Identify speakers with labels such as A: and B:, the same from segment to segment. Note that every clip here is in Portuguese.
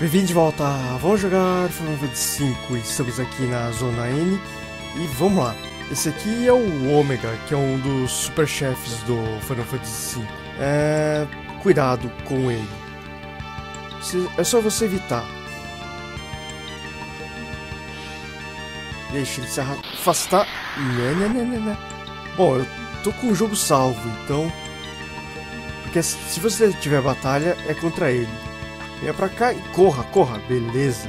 A: Bem-vindo de volta a Vamos Jogar Final Fantasy V. Estamos aqui na Zona N e vamos lá. Esse aqui é o Ômega, que é um dos super chefes do Final Fantasy V. É... Cuidado com ele. É só você evitar. Deixa ele se afastar. Né, né, né, né. Bom, eu tô com o jogo salvo, então... Porque se você tiver batalha, é contra ele. Venha pra cá e corra, corra, beleza.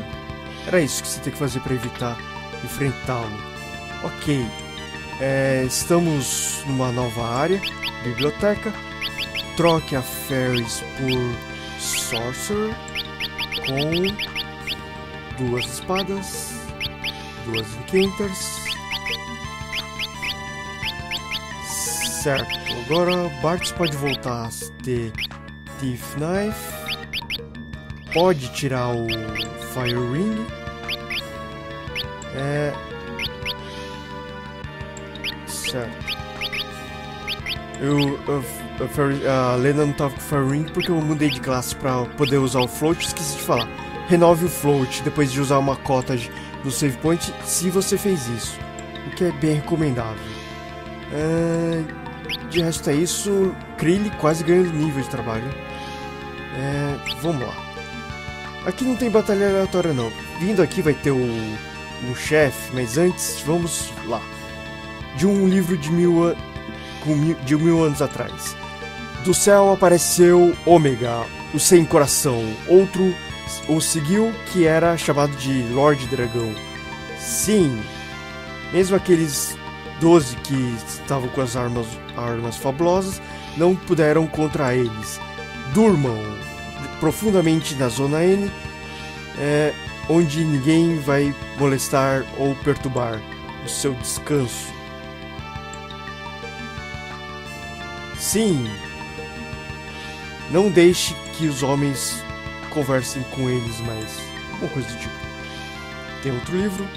A: Era isso que você tem que fazer para evitar enfrentá-lo. Ok, é, estamos numa nova área, biblioteca. Troque a Ferris por Sorcerer com duas espadas, duas Encounters. Certo, agora Bartz pode voltar a ter Thief Knife pode tirar o Fire Ring. É... Certo. Eu, a, a Lena não tava com o Fire Ring porque eu mudei de classe para poder usar o Float. Esqueci de falar. Renove o Float depois de usar uma cota no Save Point se você fez isso. O que é bem recomendável. É... De resto é isso. Krill quase ganhando nível de trabalho. É... Vamos lá. Aqui não tem batalha aleatória não. Vindo aqui vai ter o, um chefe, mas antes vamos lá. De um livro de mil, de mil anos atrás. Do céu apareceu Ômega, o sem coração. Outro o seguiu que era chamado de Lorde Dragão. Sim, mesmo aqueles 12 que estavam com as armas, armas fabulosas não puderam contra eles. Durmam, profundamente na zona N, é, onde ninguém vai molestar ou perturbar o seu descanso. Sim, não deixe que os homens conversem com eles mais. Uma coisa do tipo. Tem outro livro,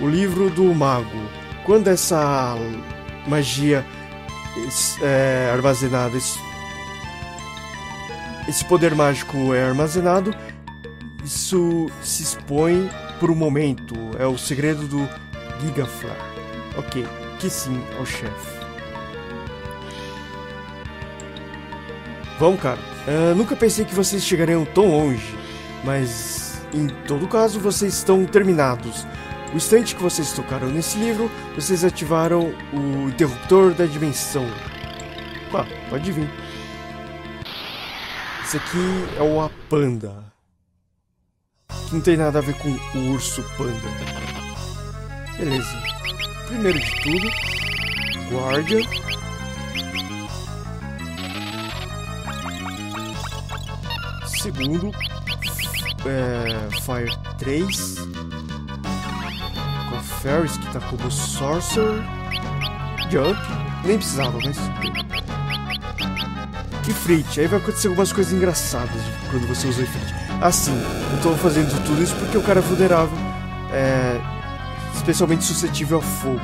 A: o livro do mago. Quando essa magia é, armazenada esse poder mágico é armazenado, isso se expõe por um momento. É o segredo do Gigaflar. Ok, que sim ao chefe. Vamos, cara. Uh, nunca pensei que vocês chegariam tão longe, mas em todo caso vocês estão terminados. O instante que vocês tocaram nesse livro, vocês ativaram o interruptor da dimensão. Ah, pode vir. Esse aqui é o Apanda. Que não tem nada a ver com o urso panda. Beleza. Primeiro de tudo, Guardian. Segundo, é, Fire 3. Com Ferris, que tá como Sorcerer. Jump. Nem precisava, mas Ifrit. Aí vai acontecer algumas coisas engraçadas quando você usa o Ifrit. Assim, eu tô fazendo tudo isso porque o cara é vulnerável, é, especialmente suscetível ao fogo.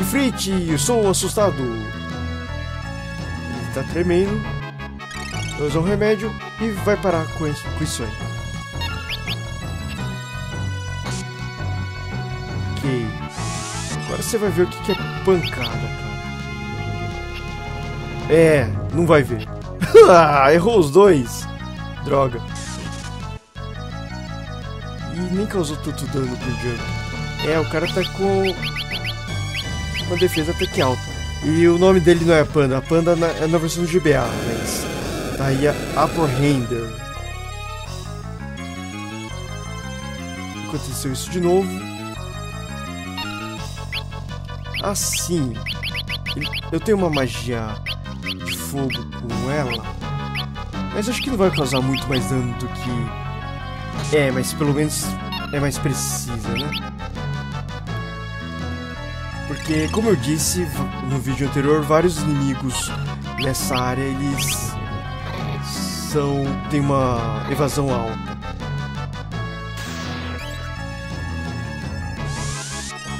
A: Ifrit, eu sou assustado. Ele tá tremendo. Usa um remédio e vai parar com isso, aí. Ok. Agora você vai ver o que é pancada. É, não vai ver. ah, errou os dois. Droga. E nem causou tanto dano pro Jump. É, o cara tá com uma defesa até que alta. E o nome dele não é Panda. A Panda é na versão GBA, mas tá aí a Apprehender. Aconteceu isso de novo. Assim. Eu tenho uma magia fogo com ela. Mas acho que não vai causar muito mais dano do que... É, mas pelo menos é mais precisa, né? Porque, como eu disse no vídeo anterior, vários inimigos nessa área, eles são... tem uma evasão alta.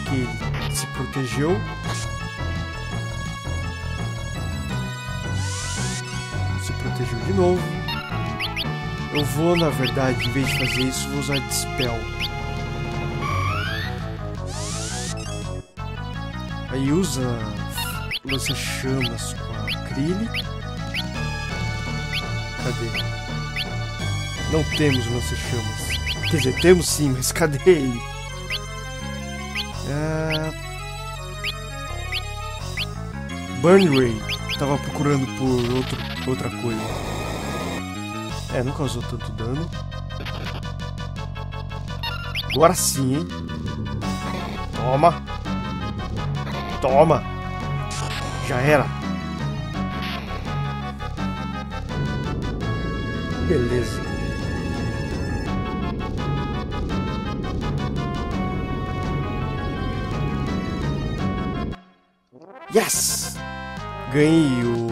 A: Que ele se protegeu novo. Eu vou, na verdade, em vez de fazer isso, vou usar Dispel. Aí usa lança-chamas com a Krillin. Cadê? Não temos lança-chamas. Quer dizer, temos sim, mas cadê ele? É... Burn Ray. Tava procurando por outro, outra coisa. É, não causou tanto dano. Agora sim, hein? Toma. Toma. Já era. Beleza. Yes! Ganhei o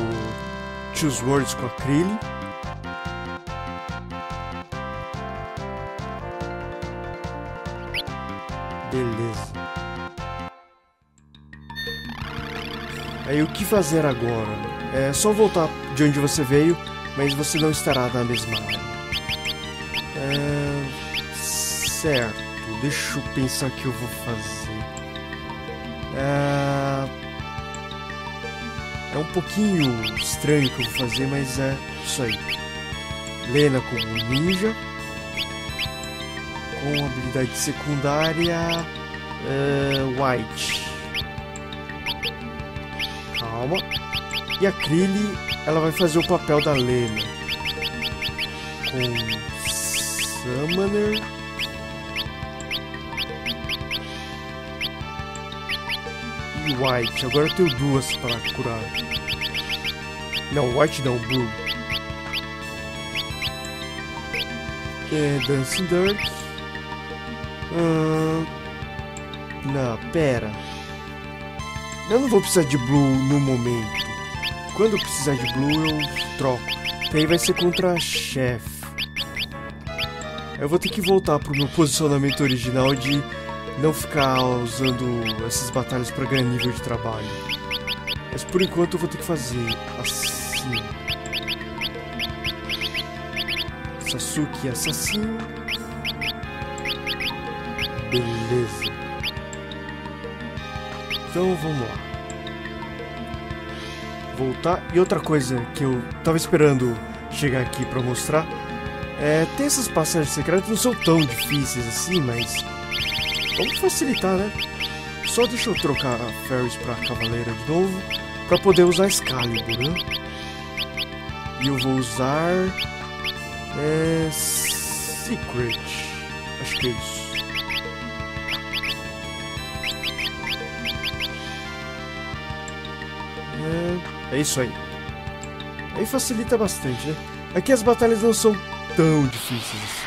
A: Choose Words com a. Beleza. Aí o que fazer agora? É só voltar de onde você veio, mas você não estará na mesma área. É... Certo, deixa eu pensar o que eu vou fazer. É... é um pouquinho estranho o que eu vou fazer, mas é isso aí. Lena como ninja. Com habilidade secundária. Uh, White. Calma. E a Krilly, ela vai fazer o papel da Lena. Com Summoner. E White. Agora eu tenho duas para curar. Não, White não, Blue. É, Dancing Dirt. Hum... Não, pera. Eu não vou precisar de Blue no momento. Quando eu precisar de Blue, eu troco. Daí vai ser contra chefe. Eu vou ter que voltar pro meu posicionamento original de não ficar usando essas batalhas para ganhar nível de trabalho. Mas por enquanto eu vou ter que fazer assim. Sasuke assassino. Beleza. Então vamos lá. Voltar. E outra coisa que eu tava esperando chegar aqui para mostrar é ter essas passagens secretas não são tão difíceis assim, mas vamos facilitar, né? Só deixa eu trocar a Ferris pra Cavaleira de novo para poder usar Excalibur, né? E eu vou usar é, Secret. Acho que é isso. É, é isso aí. Aí facilita bastante, né? Aqui as batalhas não são tão difíceis assim.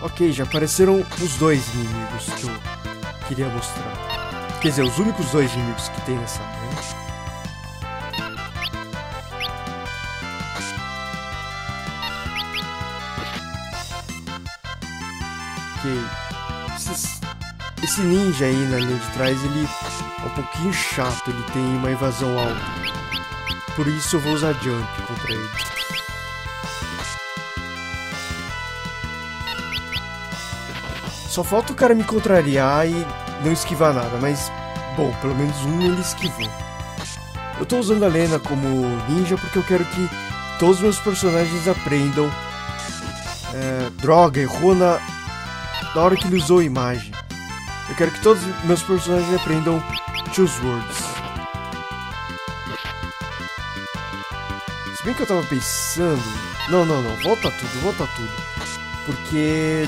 A: Ok, já apareceram os dois inimigos que eu queria mostrar. Quer dizer, os únicos dois inimigos que tem nessa. Esse ninja aí na linha de trás, ele é um pouquinho chato, ele tem uma invasão alta. Por isso eu vou usar Jump contra ele. Só falta o cara me contrariar e não esquivar nada, mas, bom, pelo menos um ele esquivou. Eu tô usando a Lena como ninja porque eu quero que todos os meus personagens aprendam. É, droga, errou na, na hora que ele usou a imagem. Eu quero que todos meus personagens aprendam Choose Words. Se bem que eu tava pensando... Não, não, não. Volta tudo, volta tudo. Porque...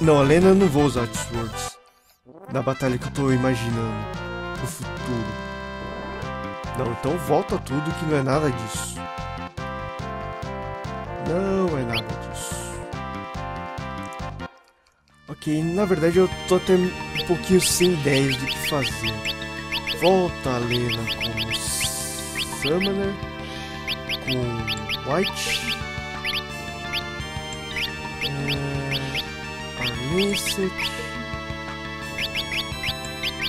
A: Não, a Lena eu não vou usar Choose Words. Na batalha que eu tô imaginando. No futuro. Não, então volta tudo que não é nada disso. Não é nada Ok, na verdade eu tô até um pouquinho sem ideias do que fazer. Volta a Lena como Summoner, com White, é, Armiset.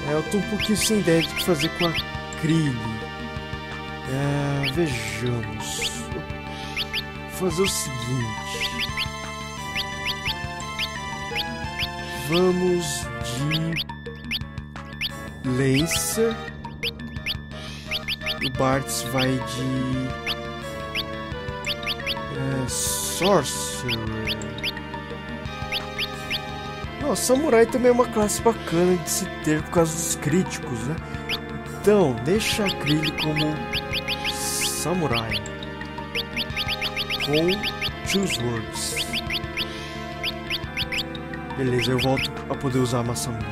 A: É, eu tô um pouquinho sem ideia do que fazer com a Krillin. É, vejamos. Vou fazer o seguinte. Vamos de Lancer. O Bartz vai de é, Sorcerer. Nossa, Samurai também é uma classe bacana de se ter por causa dos críticos, né? Então, deixa a Krill como Samurai. Com Choose Words. Beleza, eu volto a poder usar a Masamune.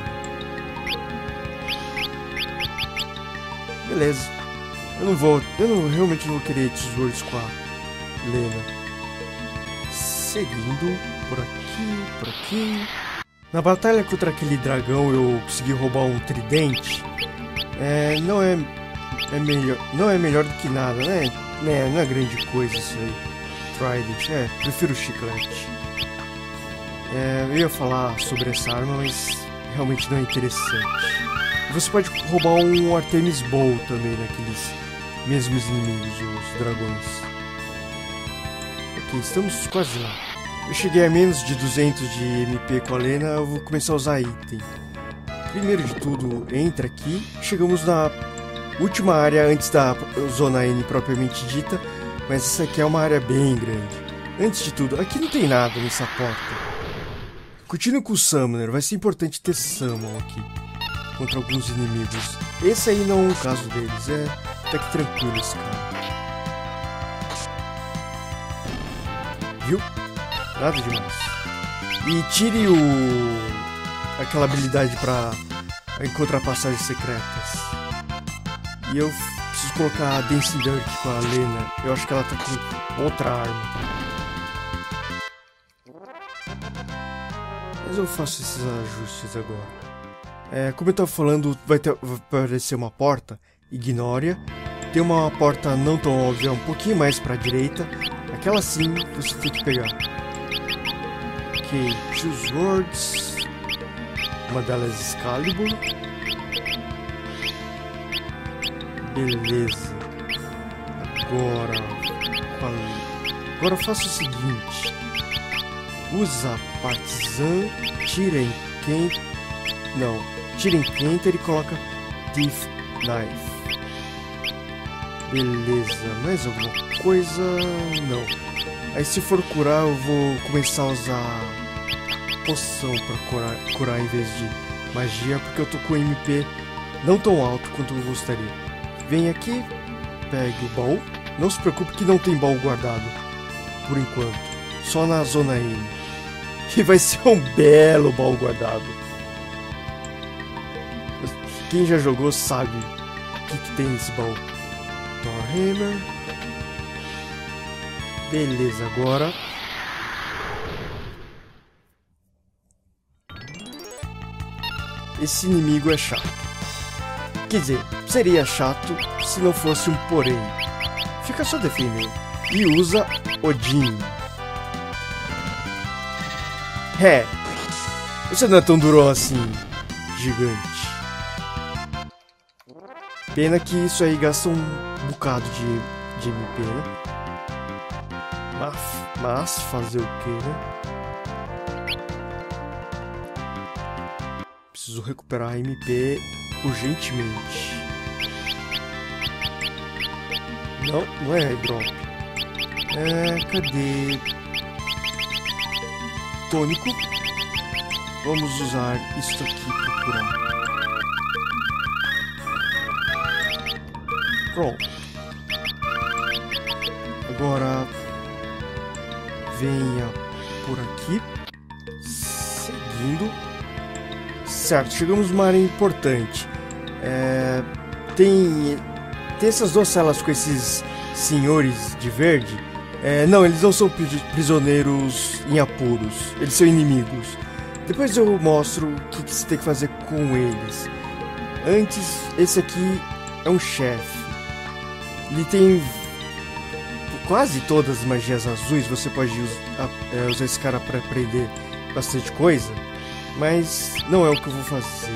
A: Beleza. Eu não vou. Eu não, realmente não vou querer Words com a Lena. Seguindo por aqui, por aqui. Na batalha contra aquele dragão eu consegui roubar um tridente. É, não é, é melhor, não é melhor do que nada, né? É, não é grande coisa isso aí. Trident, é, prefiro chiclete. É, eu ia falar sobre essa arma, mas realmente não é interessante. Você pode roubar um Artemis Bowl também naqueles mesmos inimigos, os dragões. Ok, estamos quase lá. Eu cheguei a menos de 200 de MP com a Lena, eu vou começar a usar item. Primeiro de tudo, entra aqui. Chegamos na última área antes da zona N propriamente dita, mas essa aqui é uma área bem grande. Antes de tudo, aqui não tem nada nessa porta. Continue com o Summoner, vai ser importante ter Summon aqui contra alguns inimigos. Esse aí não é o caso deles, é até que tranquilo esse cara. Viu? Nada demais. E tire o. aquela habilidade pra encontrar passagens secretas. E eu preciso colocar a Dancing com a Lena. Eu acho que ela tá com outra arma. Eu faço esses ajustes agora. É, como eu tava falando, vai, ter, vai aparecer uma porta. Ignore-a. Tem uma porta não tão óbvia, um pouquinho mais pra direita. Aquela sim você tem que pegar. Ok, choose words. Uma delas Excalibur. Beleza. Agora. Agora eu faço o seguinte. Usa Partizan, tira em quem. Não, tira em Kenter e coloca Thief Knife. Beleza, mais alguma coisa? Não. Aí se for curar, eu vou começar a usar poção para curar, curar em vez de magia, porque eu tô com MP não tão alto quanto eu gostaria. Vem aqui, pegue o baú. Não se preocupe que não tem baú guardado, por enquanto. Só na zona N. E vai ser um belo baú guardado. Quem já jogou sabe o que, que tem nesse baú. Thorhammer. Beleza, agora. Esse inimigo é chato. Quer dizer, seria chato se não fosse um porém. Fica só defendendo. E usa Odin. É. Você não é tão duro assim, gigante. Pena que isso aí gasta um bocado de, de MP, né? Mas, mas fazer o que, né? Preciso recuperar a MP urgentemente. Não, não é drop. É, cadê? Tônico. Vamos usar isso aqui para curar. Pronto. Agora venha por aqui. Seguindo. Certo, chegamos numa área importante. É, tem, tem essas duas celas com esses senhores de verde. É, não, eles não são prisioneiros em apuros. Eles são inimigos. Depois eu mostro o que, você tem que fazer com eles. Antes, esse aqui é um chefe. Ele tem quase todas as magias azuis você pode usar, é, usar esse cara para aprender bastante coisa, mas não é o que eu vou fazer.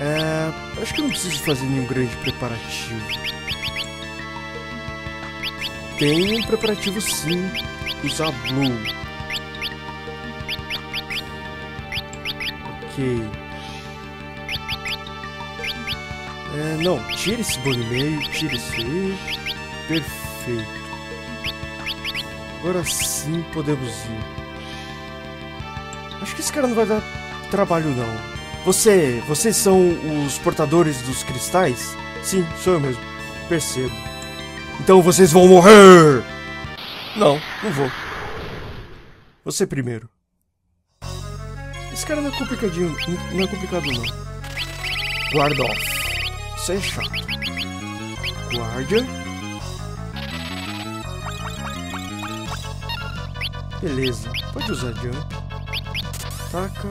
A: É, acho que eu não preciso fazer nenhum grande preparativo. Tem um preparativo sim. Usar Blue. Ok. É, não, tira esse bolo meio, tira esse aí. Perfeito. Agora sim podemos ir. Acho que esse cara não vai dar trabalho não. Você, vocês são os portadores dos cristais? Sim, sou eu mesmo. Percebo. Então vocês vão morrer! Não, não vou. Você primeiro. Esse cara não é complicadinho, não é complicado não. Guard off. Isso é chato. Guardian. Beleza, pode usar jump. Taca.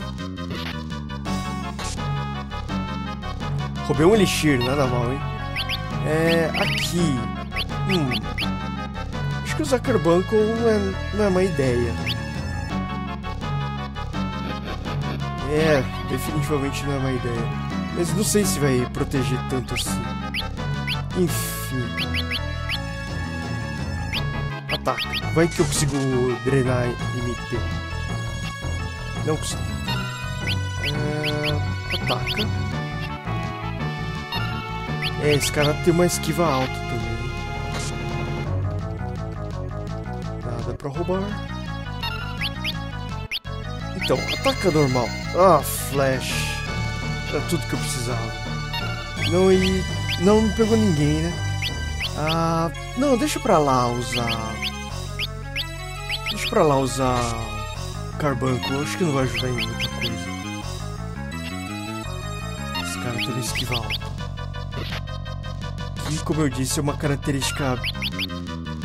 A: Roubei um elixir, nada mal, hein? É. Aqui. Hum. Acho que usar Carbuncle não é, não é uma ideia. É, definitivamente não é uma ideia. Mas não sei se vai proteger tanto assim. Enfim. Ataca. Vai que eu consigo drenar MP. Não consigo. É... Ataca. É, esse cara tem uma esquiva alta também. Pra roubar. Então, ataca normal. Ah, flash. Era tudo que eu precisava. Não, e... Não, não pegou ninguém, né? Ah, não, deixa pra lá usar... Deixa pra lá usar... Carbuncle. Acho que não vai ajudar em muita coisa. Esse cara tem esquiva alta que, como eu disse, é uma característica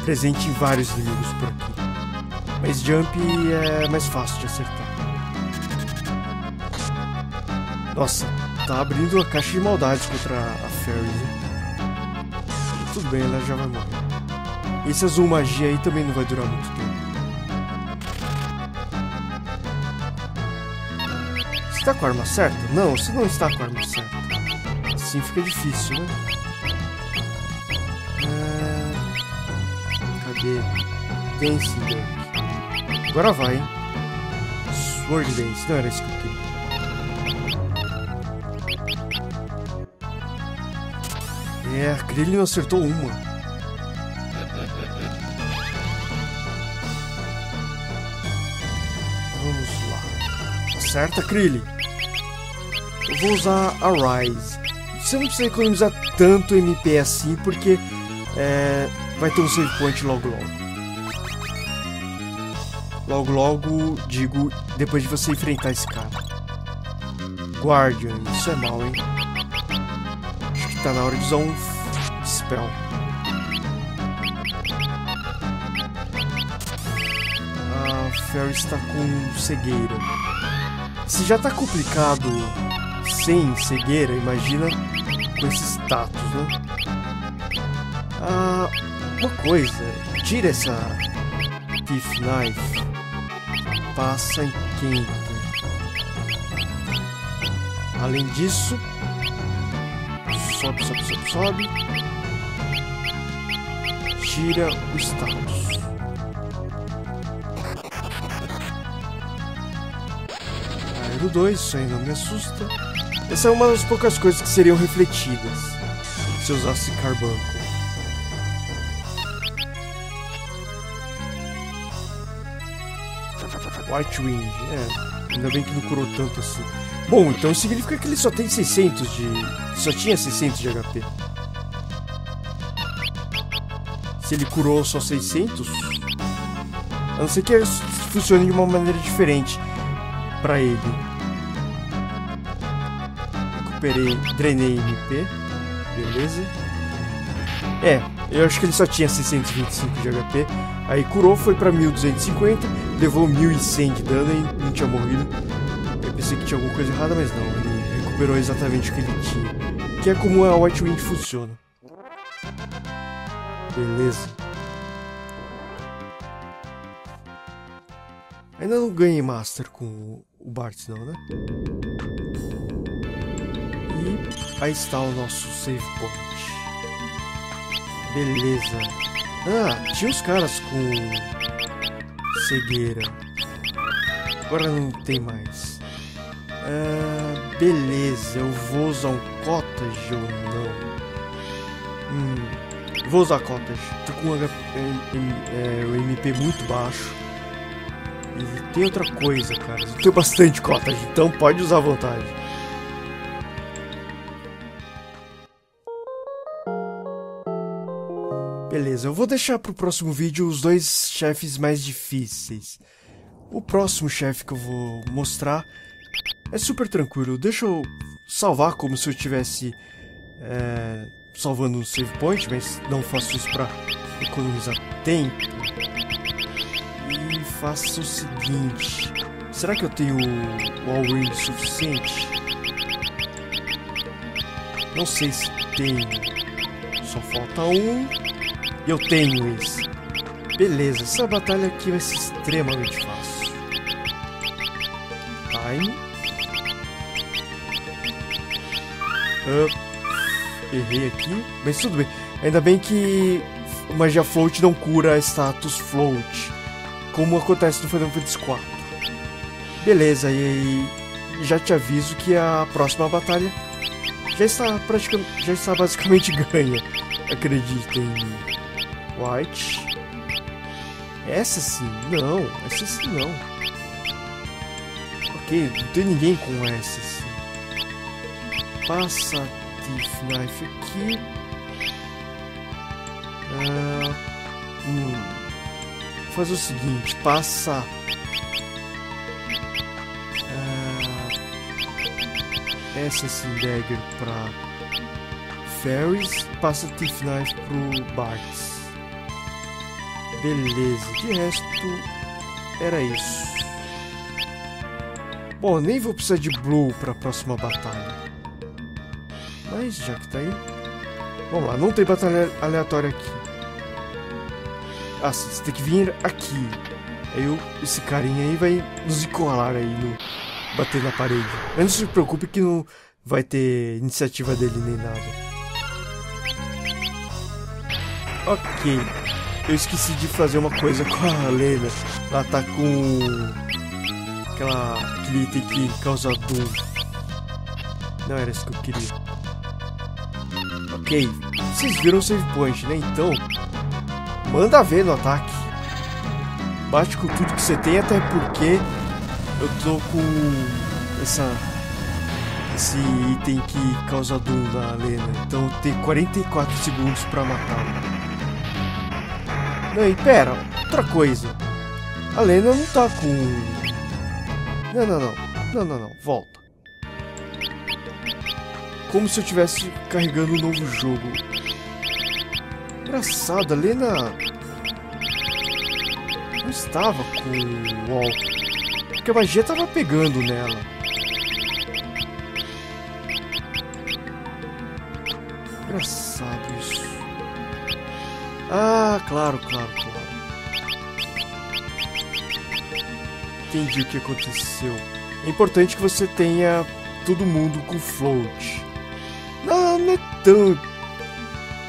A: presente em vários inimigos por aqui. Mas jump é mais fácil de acertar. Nossa, tá abrindo a caixa de maldades contra a Fairy. Né? Tudo bem, ela já vai morrer. Esse azul magia aí também não vai durar muito tempo. Você tá com a arma certa? Não, você não está com a arma certa. Assim fica difícil, né? Cadê? Dance Dunk. Agora vai, hein? Sword Dance. Não era isso que eu queria. É, a Krillin acertou uma. Vamos lá. Acerta, Krillin. Eu vou usar a Rise. Você não precisa economizar tanto MP assim, porque é, vai ter um save point logo logo. Logo logo, digo, depois de você enfrentar esse cara. Guardian, isso é mal, hein? Acho que tá na hora de usar um spell. A Fairy está com cegueira. Se já tá complicado sem cegueira, imagina com esse status, né? Ah, uma coisa, tira essa Thief Knife, passa em quinta. Além disso, sobe, sobe, sobe, sobe, tira o status. Aero 2, isso não me assusta. Essa é uma das poucas coisas que seriam refletidas se usasse Carbuncle. White Wind, é. Ainda bem que não curou tanto assim. Bom, então significa que ele só tem 600 de... Só tinha 600 de HP. Se ele curou só 600... A não ser que funcione de uma maneira diferente pra ele. Recuperei, drenei MP. Beleza. É, eu acho que ele só tinha 625 de HP. Aí curou, foi pra 1250, levou 1100 de dano e não tinha morrido. Eu pensei que tinha alguma coisa errada, mas não. Ele recuperou exatamente o que ele tinha. Que é como a White Wind funciona. Beleza. Ainda não ganhei Master com o Bart, não, né? E aí está o nosso save point. Beleza. Ah, tinha os caras com cegueira. Agora não tem mais. Ah, beleza, eu vou usar um cottage ou não? Hum, vou usar cottage. Tô com um HP, é, MP muito baixo. E tem outra coisa, cara. Eu tenho bastante cottage, então pode usar à vontade. Beleza, eu vou deixar pro próximo vídeo os dois chefes mais difíceis. O próximo chefe que eu vou mostrar é super tranquilo. Deixa eu salvar como se eu estivesse é, salvando um save point, mas não faço isso para economizar tempo. E faço o seguinte: será que eu tenho o all suficiente? Não sei se tenho. Só falta um. Eu tenho esse. Beleza, essa batalha aqui vai ser extremamente fácil. Time. Uh, errei aqui, mas tudo bem. Ainda bem que magia float não cura status float, como acontece no Final Fantasy IV. Beleza, e já te aviso que a próxima batalha já está praticamente, já está basicamente ganha. Acreditem em mim. White. Essa sim, não. Essa sim não. Ok, não tem ninguém com essa sim. Passa Thief Knife aqui. Ah, hum. Fazer o seguinte, passa. Ah, essa sim dagger pra Ferris, passa Thief Knife pro Bartz. Beleza, de resto era isso. Bom, nem vou precisar de Blue para a próxima batalha. Mas já que tá aí. Vamos lá, não tem batalha aleatória aqui. Ah, você tem que vir aqui. Aí eu, esse carinha aí vai nos encolar aí no. bater na parede. Mas não se preocupe que não vai ter iniciativa dele nem nada. Ok. Eu esqueci de fazer uma coisa com a Lena. Ela tá com aquela aquele item que causa dor. Não era isso que eu queria. Ok, vocês viram o save point, né? Então, manda ver no ataque. Bate com tudo que você tem, até porque eu tô com essa esse item que causa dor na Lena. Então tenho 44 segundos para matá-la. Não, e pera, outra coisa. A Lena não tá com. Não, não, não. Não, não, não. Volta. Como se eu estivesse carregando um novo jogo. Engraçado, a Lena. Não estava com o Wall. Porque a magia tava pegando nela. Ah, claro, claro, claro. Entendi o que aconteceu. É importante que você tenha todo mundo com float. Não, não é tão.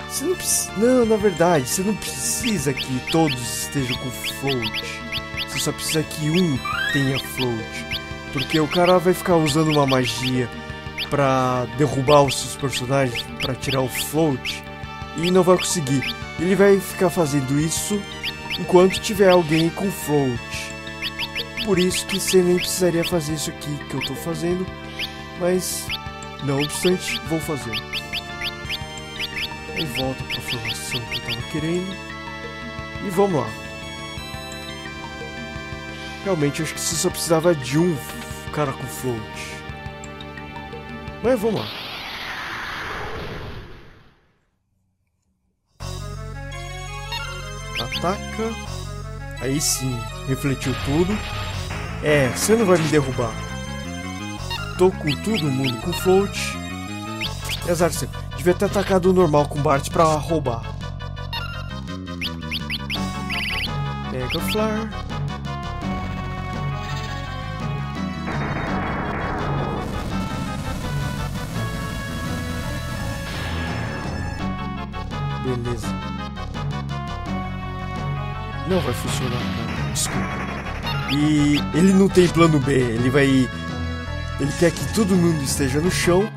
A: Você não precisa. Não, na verdade, você não precisa que todos estejam com float. Você só precisa que um tenha float. Porque o cara vai ficar usando uma magia para derrubar os seus personagens, para tirar o float, e não vai conseguir. Ele vai ficar fazendo isso enquanto tiver alguém com float. Por isso que você nem precisaria fazer isso aqui que eu tô fazendo, mas não obstante, vou fazer. Aí volta para a formação que eu tava querendo. E vamos lá. Realmente acho que você só precisava de um cara com float. Mas vamos lá. Ataca. Aí sim, refletiu tudo. É, você não vai me derrubar. Tô com todo mundo com float. Azar você. Devia ter atacado o normal com Bart pra roubar. Pega o Flare. Beleza. Não vai funcionar, cara. Desculpa. E ele não tem plano B, ele vai. Ele quer que todo mundo esteja no chão.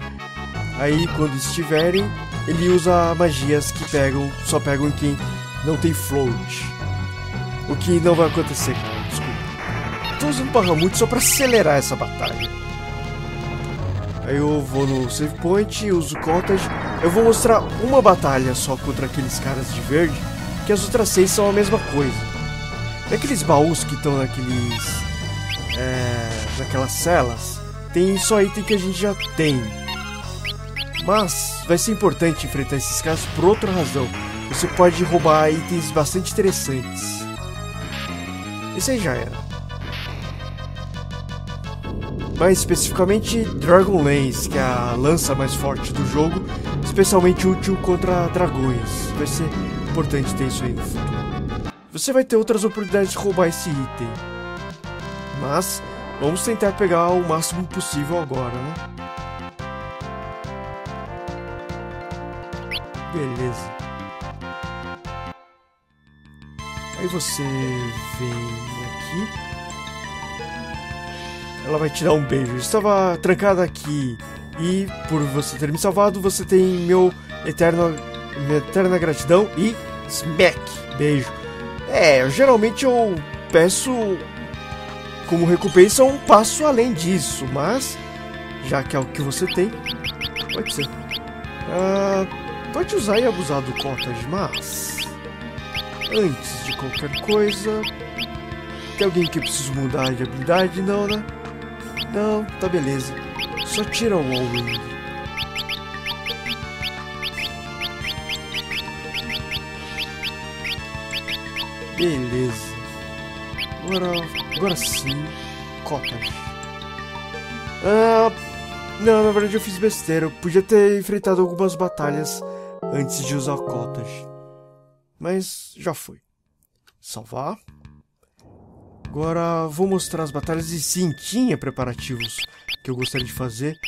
A: Aí quando estiverem, ele usa magias que pegam, só pegam quem não tem float. O que não vai acontecer, cara. Desculpa. Tô usando Bahamut só pra acelerar essa batalha. Aí eu vou no save point, uso cottage. Eu vou mostrar uma batalha só contra aqueles caras de verde, que as outras seis são a mesma coisa. Naqueles baús que estão naqueles. É, naquelas celas, tem só item que a gente já tem. Mas vai ser importante enfrentar esses caras por outra razão. Você pode roubar itens bastante interessantes. Esse aí já era. Mais especificamente Dragon Lance, que é a lança mais forte do jogo, especialmente útil contra dragões. Vai ser importante ter isso aí no futuro. Você vai ter outras oportunidades de roubar esse item. Mas vamos tentar pegar o máximo possível agora, né? Beleza. Aí você vem aqui. Ela vai te dar um beijo. Eu estava trancada aqui. E por você ter me salvado, você tem meu eterno, eterna gratidão e smack. Beijo. É, geralmente eu peço como recompensa um passo além disso, mas já que é o que você tem, pode ser. Ah, pode usar e abusar do cottage, mas antes de qualquer coisa, tem alguém que precisa mudar de habilidade? Não, né? Não, tá beleza. Só tira o All Beleza. Agora, agora sim, cotas. Ah, não, na verdade eu fiz besteira. Eu podia ter enfrentado algumas batalhas antes de usar cotas. Mas já foi. Salvar. Agora vou mostrar as batalhas e sim, tinha preparativos que eu gostaria de fazer.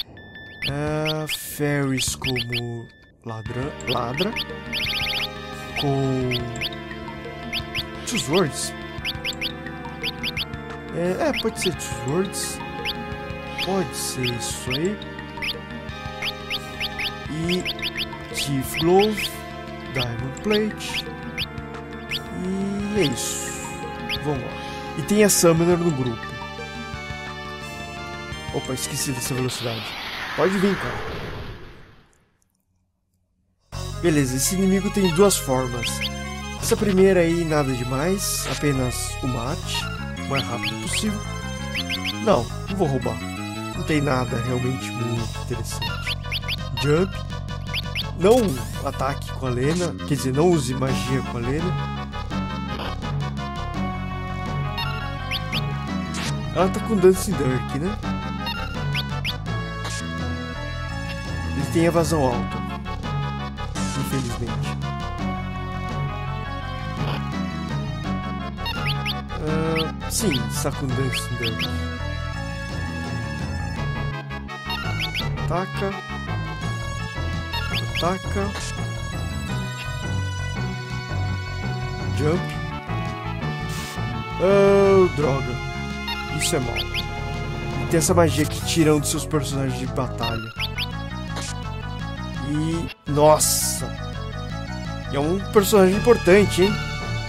A: Uh, Ferris como ladra, ladra. Com Two Swords. É, é, pode ser Two Swords. Pode ser isso aí. E Chief Glove, Diamond Plate. E é isso. Vamos lá. E tem a Summoner no grupo. Opa, esqueci dessa velocidade. Pode vir, cara. Beleza, esse inimigo tem duas formas. Essa primeira aí, nada demais, apenas o mate, o mais rápido possível. Não, não vou roubar. Não tem nada realmente muito interessante. Jump. Não ataque com a Lena, quer dizer, não use magia com a Lena. Ela tá com Dancing Dark, né? Ele tem evasão alta. Infelizmente. Sim, Sakundante Dunk. Ataca. Ataca. Jump. Oh, droga. Isso é mal. E tem essa magia que tira um dos seus personagens de batalha. E. Nossa! E é um personagem importante, hein?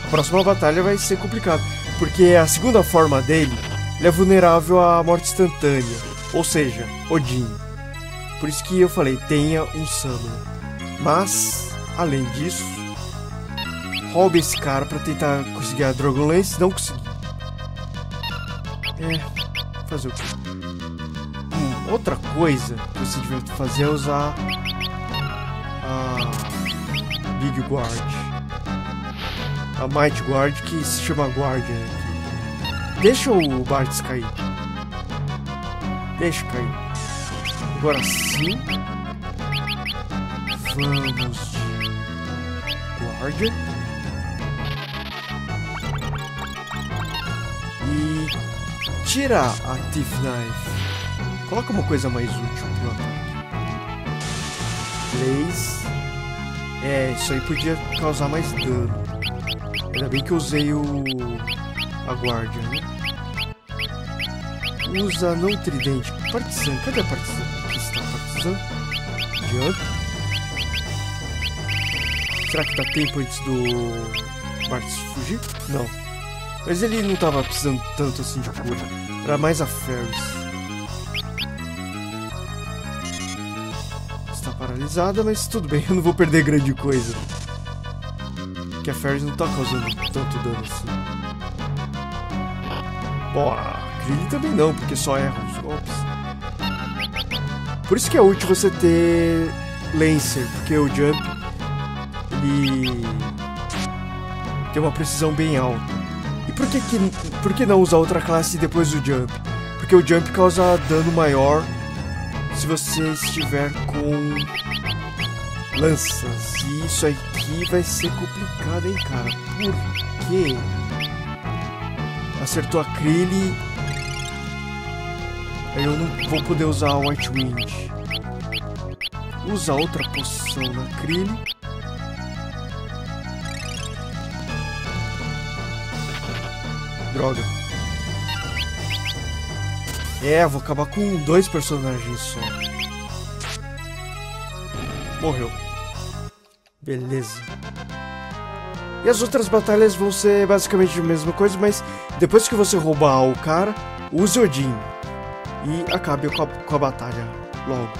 A: A próxima batalha vai ser complicada. Porque a segunda forma dele ele é vulnerável à morte instantânea, ou seja, Odin. Por isso que eu falei, tenha um Summon. Mas, além disso, roube esse cara para tentar conseguir a Dragonlance, não consegui. É, fazer o quê? Hum, outra coisa que você devia fazer é usar a Big Guard a Might Guard que se chama Guardian aqui. Deixa o Bartz cair. Deixa cair. Agora sim. Vamos de Guardian. E tira a Thief Knife. Coloca uma coisa mais útil pro ataque. Blaze. É, isso aí podia causar mais dano. Ainda bem que eu usei o... A guarda, né? Usa não tridente. Partizan. Cadê a partizan? Aqui está a partizan. Jump. Será que dá tempo antes do... Martins fugir? Não. Mas ele não estava precisando tanto assim de cura. Era mais a Ferris. Está paralisada, mas tudo bem. Eu não vou perder grande coisa. Que a Ferris não está causando tanto dano assim. Bom, a também não, porque só erra os golpes. Por isso que é útil você ter Lancer, porque o Jump ele tem uma precisão bem alta. E por que, que, por que não usar outra classe depois do Jump? Porque o Jump causa dano maior se você estiver com lanças. E isso aqui vai ser complicado, hein, cara? Por quê? Acertou a Krillin. Eu não vou poder usar a White Wind. Usa outra poção na Krillin. Droga. É, vou acabar com dois personagens só. Morreu. Beleza. E as outras batalhas vão ser basicamente a mesma coisa, mas depois que você roubar o cara, use Odin. E acabe com a, com a batalha logo.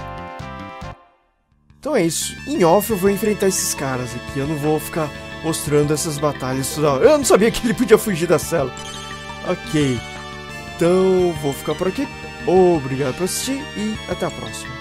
A: Então é isso. Em off eu vou enfrentar esses caras aqui. Eu não vou ficar mostrando essas batalhas. Eu não sabia que ele podia fugir da cela. Ok. Então, vou ficar por aqui. Obrigado por assistir e até a próxima.